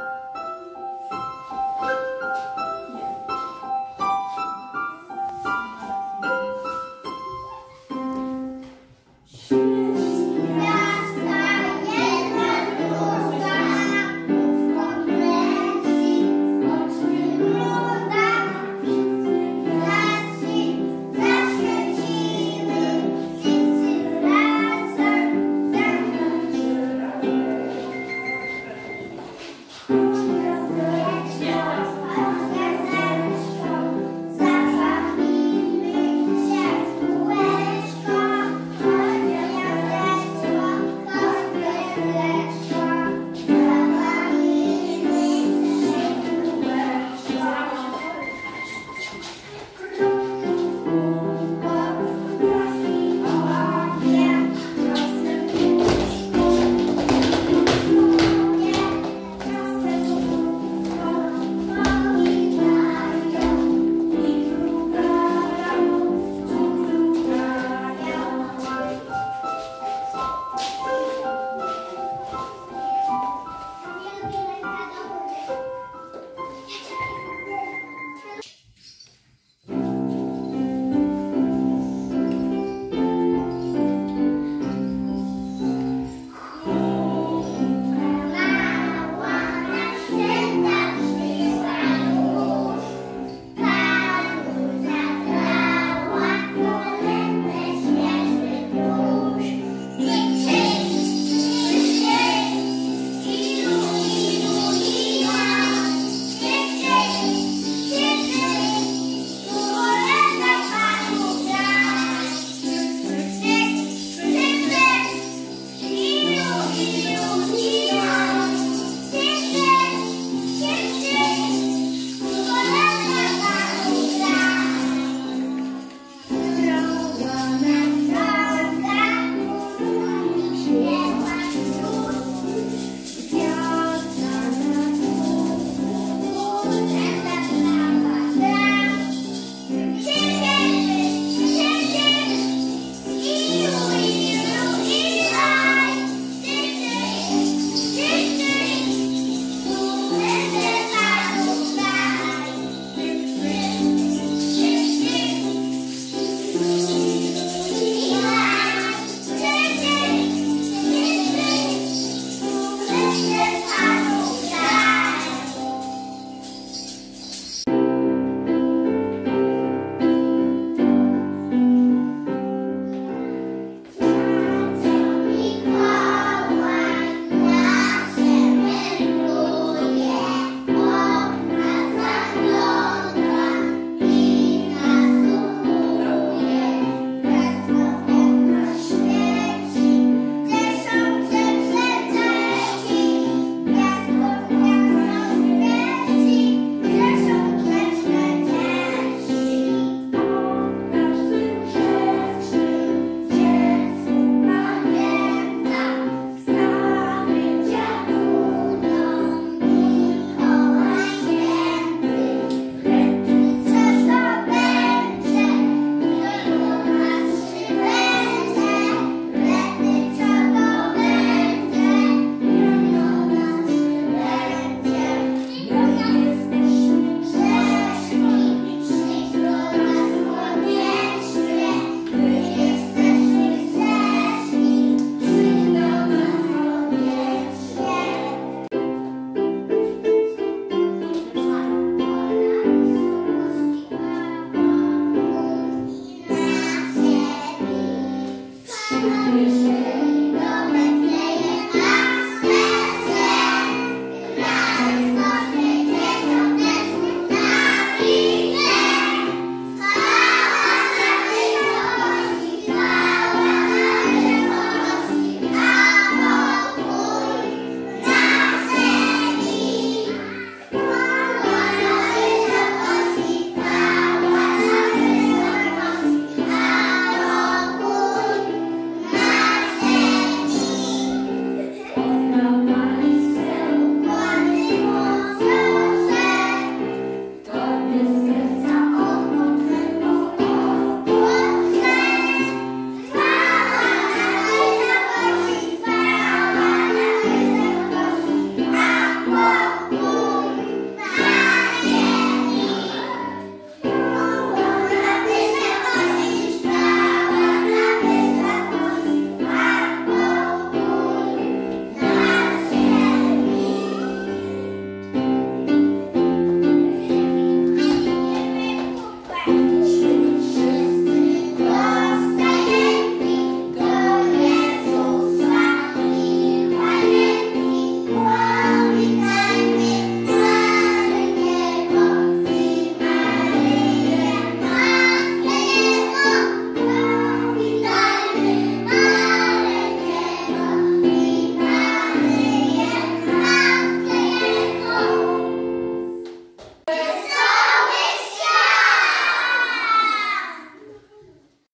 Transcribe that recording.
you